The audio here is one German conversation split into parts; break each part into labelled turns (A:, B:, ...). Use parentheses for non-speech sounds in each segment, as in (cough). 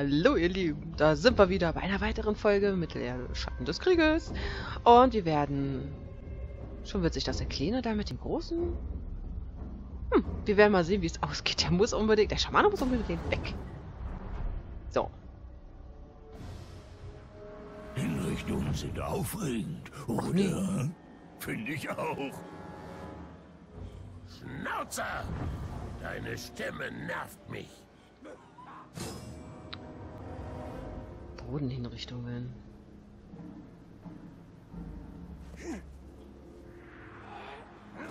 A: Hallo ihr Lieben, da sind wir wieder bei einer weiteren Folge Mittelerde Schatten des Krieges. Und wir werden... Schon wird sich das erklären da mit dem Großen? Hm, wir werden mal sehen, wie es ausgeht. Der muss unbedingt... Der Schamane muss unbedingt weg. So.
B: Hinrichtungen sind aufregend, oder?
A: nee.
B: Finde ich auch. Schnauzer! Deine Stimme nervt mich.
A: Bodenhinrichtungen.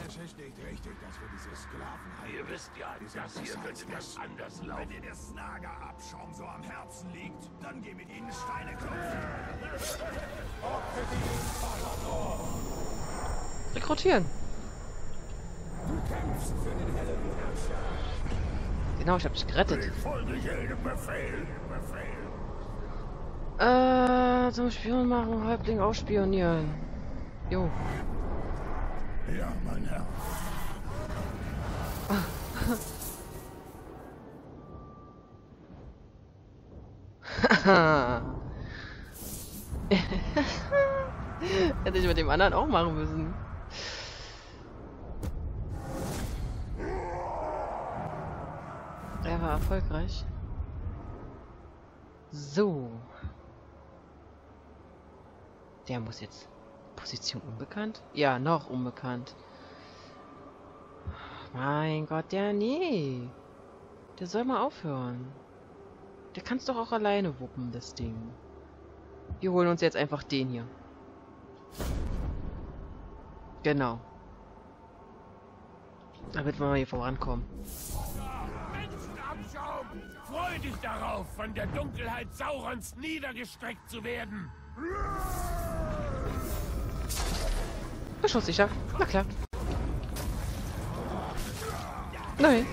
C: Es ist nicht richtig, dass wir diese Sklaven
B: Ihr wisst ja, das hier könnte ganz anders laufen.
C: Wenn dir der Snaga-Abschaum so am Herzen liegt, dann geh mit ihnen Steine klopfen.
A: Rekrutieren.
C: Du kämpfst für den hellen
A: Genau, ich habe dich gerettet.
B: Ich folge jedem Befehl. Befehl.
A: Äh, zum Spion machen, Häuptling ausspionieren. Jo.
B: Ja, mein Herr. (laughs)
A: Hätte ich mit dem anderen auch machen müssen. Er war erfolgreich. So. Der muss jetzt. Position unbekannt? Ja, noch unbekannt. Mein Gott, der nee. Der soll mal aufhören. Der kann's doch auch alleine wuppen, das Ding. Wir holen uns jetzt einfach den hier. Genau. Damit wir mal hier vorankommen.
B: Menschenabschaum! Freu dich darauf, von der Dunkelheit Saurons niedergestreckt zu werden.
A: Beschusssicher. Na klar. Nein.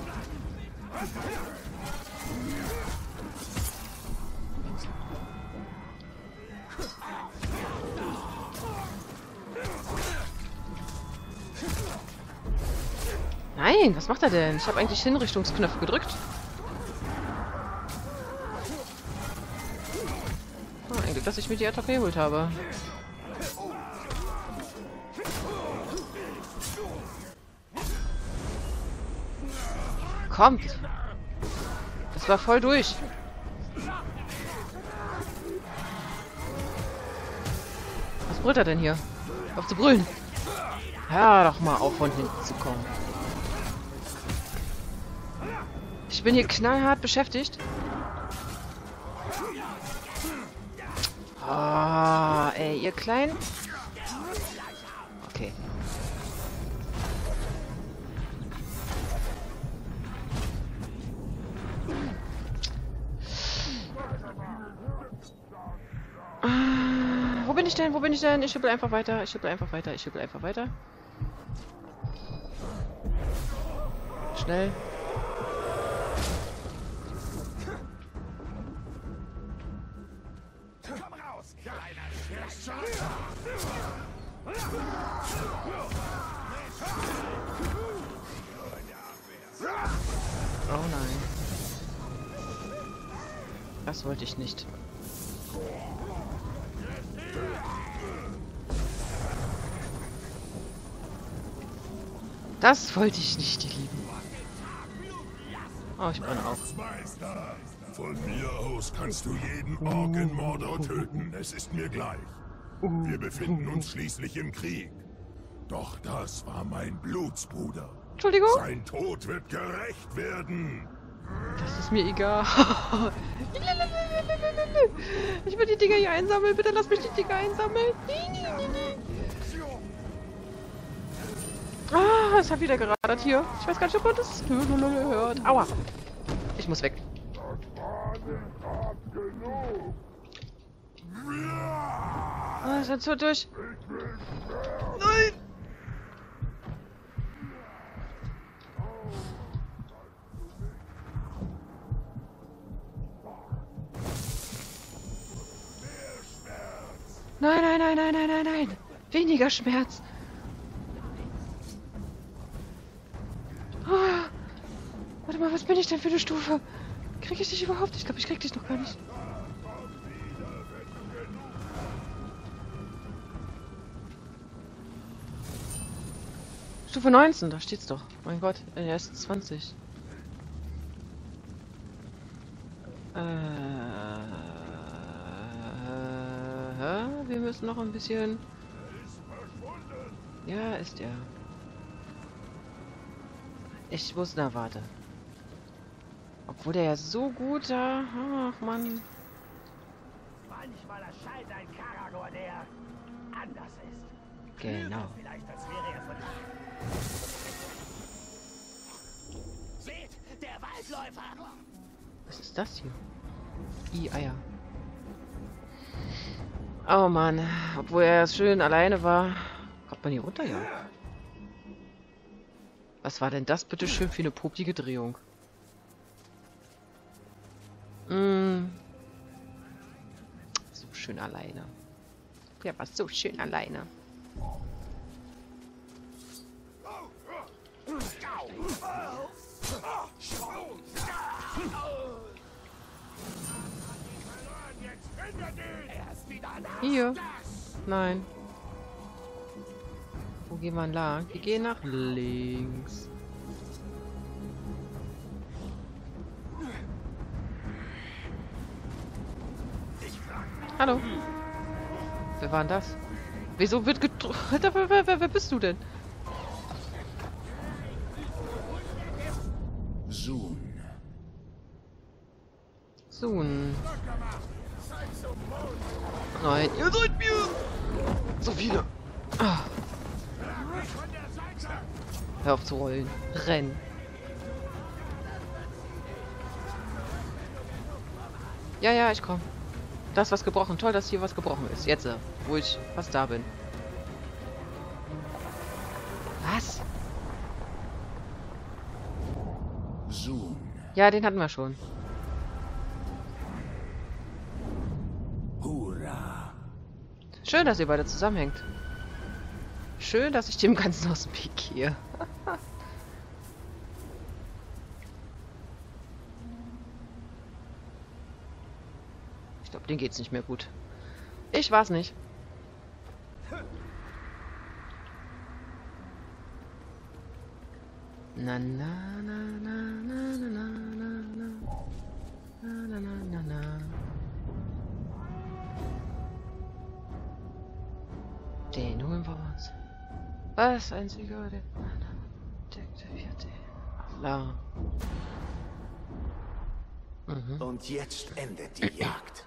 A: Nein, was macht er denn? Ich habe eigentlich Hinrichtungsknöpfe gedrückt. Oh, ein Glück, dass ich mir die Attacke geholt habe. Kommt! Das war voll durch. Was brüllt er denn hier? Auf zu brüllen. Hör doch mal auf, von hinten zu kommen. Ich bin hier knallhart beschäftigt. Ah, ey, ihr Kleinen. Bin ich denn? Wo bin ich denn? Ich schippel einfach weiter. Ich schippel einfach weiter. Ich schippel einfach weiter. Schnell. Oh nein. Das wollte ich nicht. Das wollte ich nicht, ihr Lieben. Oh, ich auf.
B: Meister, von mir aus kannst du jeden Mordor töten. Es ist mir gleich. Wir befinden uns schließlich im Krieg. Doch das war mein Blutsbruder.
A: Entschuldigung?
B: Sein Tod wird gerecht werden.
A: Das ist mir egal. (laughs) Ich will die Dinger hier einsammeln. Bitte lass mich die Dinger einsammeln. Es hat wieder geradert hier. Ich weiß gar nicht, ob man das hört. Aua. Ich muss weg. Ah, ist jetzt so durch. Nein. Nein, nein, nein, nein, nein, nein, nein. Weniger Schmerz. Warte mal, was bin ich denn für eine Stufe? Krieg ich dich überhaupt? Ich glaube, ich krieg dich noch gar nicht. Stufe 19, da steht's doch. Mein Gott, er ist 20. Äh, wir müssen noch ein bisschen... Ja, ist er. Ich muss na warte. Obwohl der ja so gut da... Ach, Mann.
C: Manchmal erscheint ein Karagor, der anders ist.
A: Genau.
C: Vielleicht, als wäre von... Seht, der Waldläufer!
A: Was ist das hier? I, Eier. Oh Mann. Obwohl er schön alleine war. Kommt man hier runter, ja? Was war denn das bitte schön für eine poplige Drehung? Mm. So schön alleine. Ja, was so schön alleine. Hier. Nein. Wo gehen wir lang? Wir gehen nach links. Hallo. Wer war denn das? Wieso wird gedrückt? (laughs) Wer, wer, wer, wer bist du denn?
B: Soon.
A: Soon. Nein, ihr seid mir so viele. Ah. Hör auf zu rollen. Renn. Ja, ja, ich komm. Das was gebrochen. Toll, dass hier was gebrochen ist. Jetzt, äh, wo ich fast da bin. Was?
B: Soon.
A: Ja, den hatten wir schon.
B: Hurra.
A: Schön, dass ihr beide zusammenhängt. Schön, dass ich dem Ganzen aus dem Weg gehe. Den geht's nicht mehr gut. Ich war's nicht. Na na na na na na na na na na na na na na Den holen wir uns. Was? Ein Sieger? Der, der vierte. Allah. Mhm.
C: Und jetzt endet die Jagd.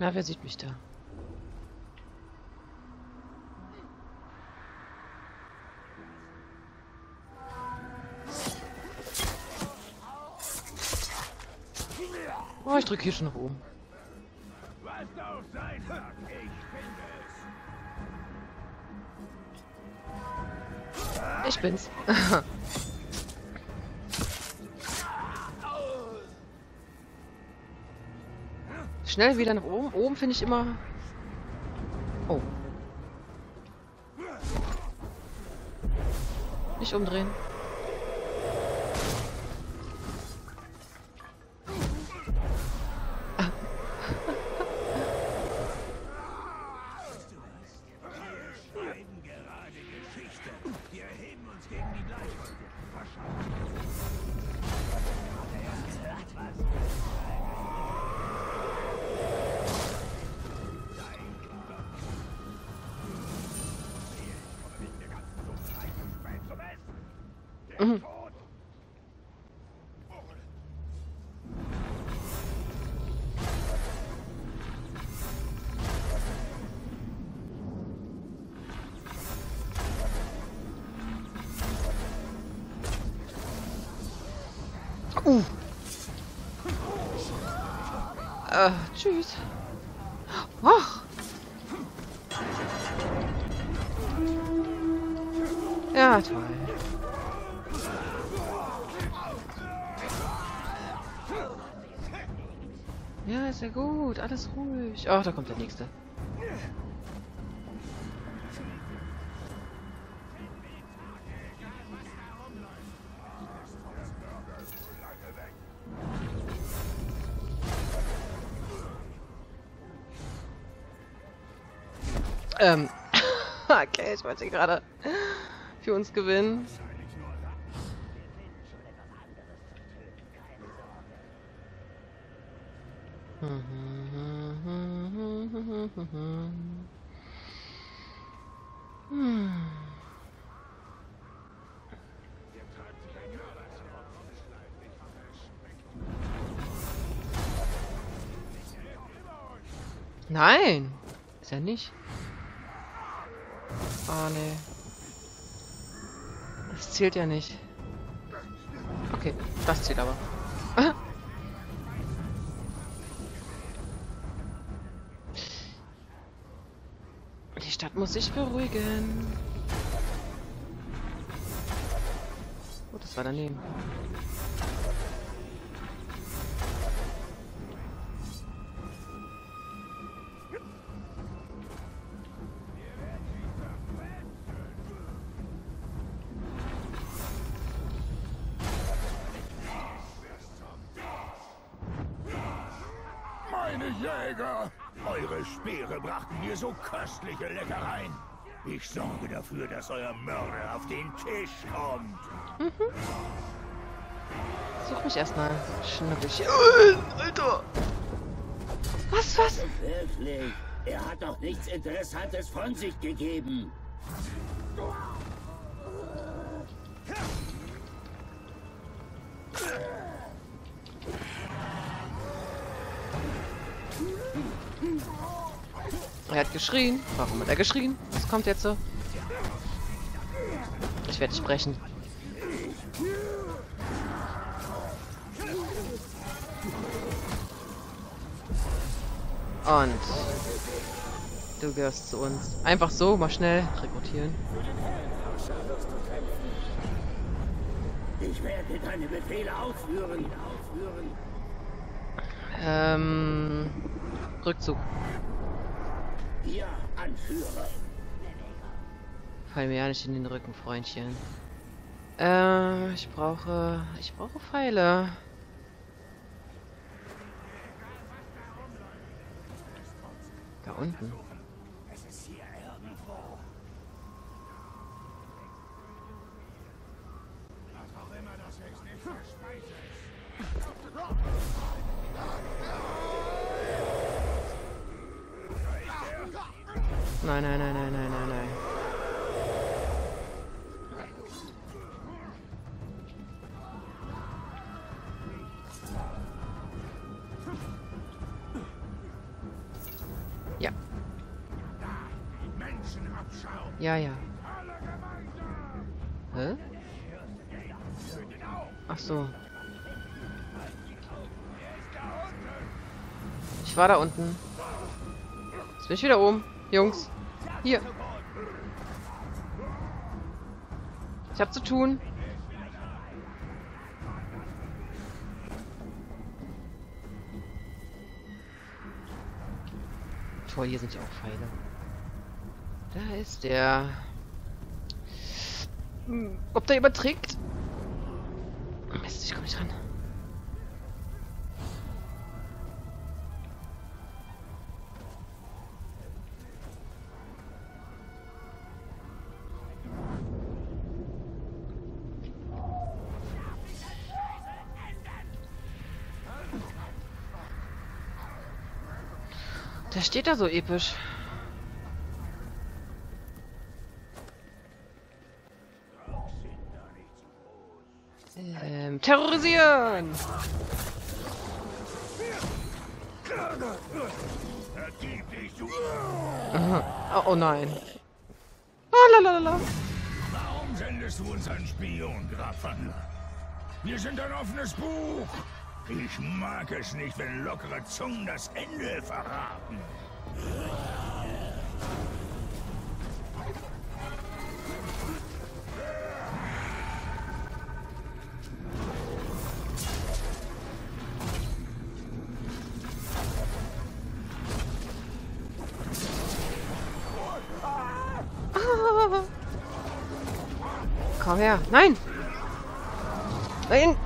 A: Na, wer sieht mich da? Oh, ich drücke hier schon nach oben.
C: Was auch sein mag, ich finde es.
A: Ich bin's. (laughs) Schnell wieder nach oben. Oben finde ich immer... Oh. Nicht umdrehen. Uh. Äh, tschüss. Ach. Ja, toll. Ja, ist ja gut. Alles ruhig. Ach, da kommt der nächste. Ähm. (laughs) okay, ich wollte gerade für uns gewinnen. Nein, ist er nicht. Oh, nee. Das zählt ja nicht. Okay, das zählt aber. (laughs) Die Stadt muss sich beruhigen. Oh, das war daneben.
B: Jäger!
C: Eure Speere brachten mir so köstliche Leckereien. Ich sorge dafür, dass euer Mörder auf den Tisch kommt.
A: Such mich erstmal. Schnuppig. Alter! Was, was?
D: Wirklich? Er hat doch nichts Interessantes von sich gegeben.
A: Er hat geschrien. Warum hat er geschrien? Was kommt jetzt so? Ich werde dich brechen. Und du gehörst zu uns. Einfach so, mal schnell rekrutieren.
D: Ich werde deine Befehle ausführen. ausführen.
A: Ähm, Rückzug.
D: Ihr Anführer.
A: Fall mir ja nicht in den Rücken, Freundchen. Äh, ich brauche... Ich brauche Pfeile. Da unten. Nein, nein, nein, nein, nein, nein, nein. Ja, ja, ja. Hä? Ach so. Ich war da unten. Jetzt bin ich wieder oben. Jungs. Hier. Ich hab zu tun. Toll, hier sind ja auch Pfeile. Da ist der. Hm, Ob der überträgt? Mist, ich komme nicht ran. Der steht da so episch. Ähm, terrorisieren! Oh, oh nein. Oh, lalalala.
C: Warum sendest du uns einen Spion, Grabwandler? Wir sind ein offenes Buch. Ich mag es nicht, wenn lockere Zungen das Ende verraten.
A: Komm her. Nein! Nein!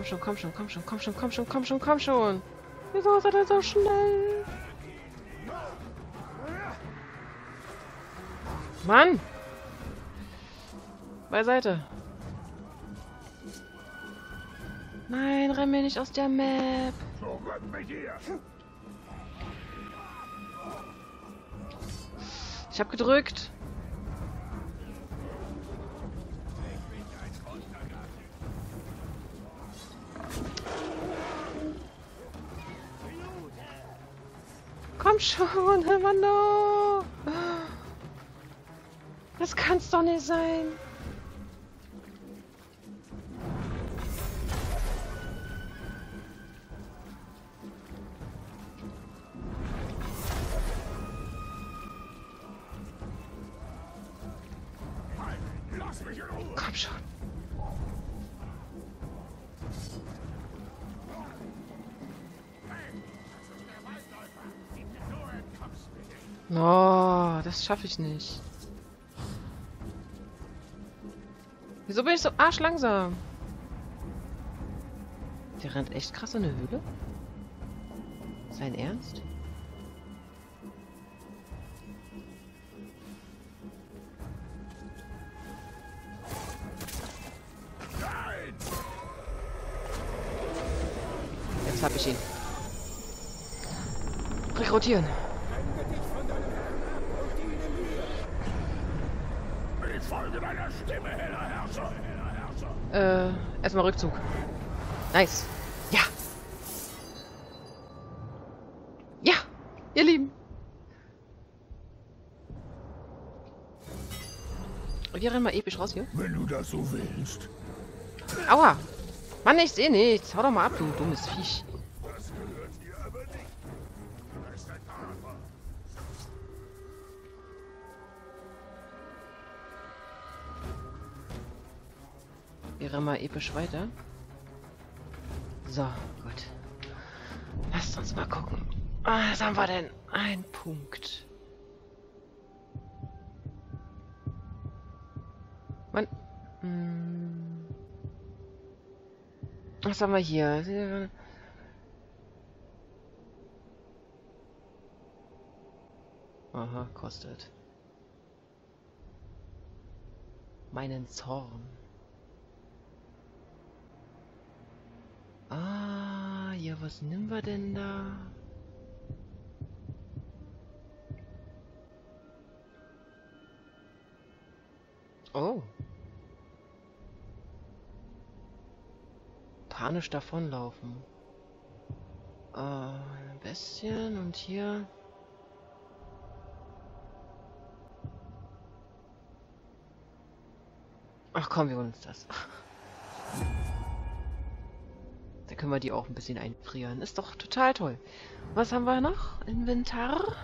A: Komm schon, komm schon, komm schon, komm schon, komm schon, komm schon, komm schon. Wieso ist er denn so schnell? Mann! Beiseite. Nein, renn mir nicht aus der Map. Ich hab gedrückt. Schon, Mano. Das kann's doch nicht sein. Oh, das schaffe ich nicht. Wieso bin ich so arschlangsam? Der rennt echt krass in eine Höhle? Sein Ernst? Jetzt hab ich ihn. Rekrutieren.
C: Ich folge deiner Stimme, heller Herrscher! Heller Herrscher!
A: Äh, erstmal Rückzug. Nice. Ja. Ja, ihr Lieben. Wir rennen mal episch raus hier.
C: Wenn du das so willst.
A: Aua. Mann, ich sehe nichts. Hau doch mal ab, du dummes Viech. Wir rennen mal episch weiter. So, gut. Lasst uns mal gucken. Ah, Was haben wir denn? Ein Punkt. Mann. Hm. Was haben wir hier? Aha, kostet. Meinen Zorn. Ah, ja, was nehmen wir denn da? Oh. Panisch davonlaufen. Äh, ein bisschen und hier. Ach komm, wir holen uns das. (laughs) Können wir die auch ein bisschen einfrieren. Ist doch total toll. Was haben wir noch? Inventar.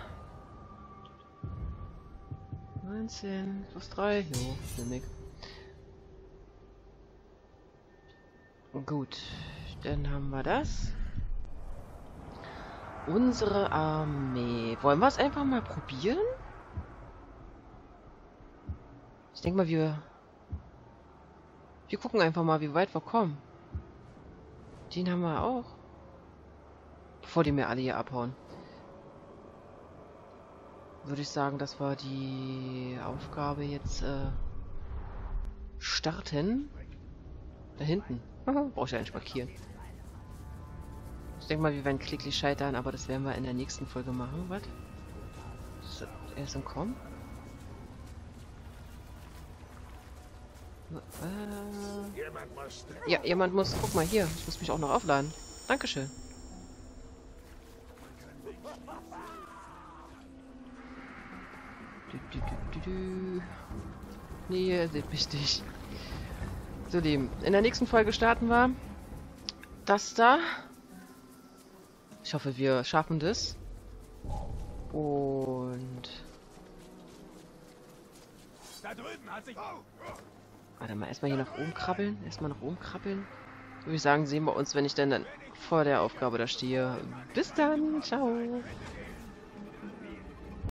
A: 19 plus 3. Jo, stimmig. Gut, dann haben wir das. Unsere Armee. Wollen wir es einfach mal probieren? Ich denke mal, wir... Wir gucken einfach mal, wie weit wir kommen. Den haben wir auch. Bevor die mir alle hier abhauen. Würde ich sagen, dass wir die Aufgabe jetzt äh, starten. Da hinten. Brauche ich ja nicht markieren. Ich denke mal, wir werden klicklich scheitern, aber das werden wir in der nächsten Folge machen. Was? Ist das erst im Kommen? Äh,
C: Jemand muss
A: ja, jemand muss... Guck mal hier. Ich muss mich auch noch aufladen. Dankeschön. Nee, ihr seht mich nicht. So, Lieben. In der nächsten Folge starten wir das da. Ich hoffe, wir schaffen das. Und...
C: Da drüben hat sich...
A: Warte mal, erstmal hier nach oben krabbeln. Erstmal nach oben krabbeln. Würde ich sagen, sehen wir uns, wenn ich dann, dann vor der Aufgabe da stehe. Bis dann, ciao.